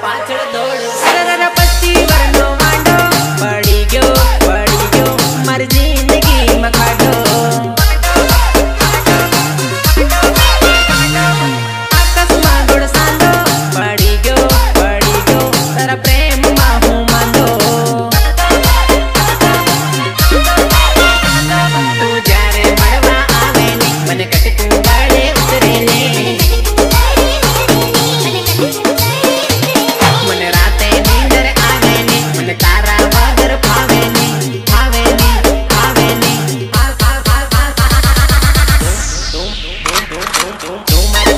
fight to the Toma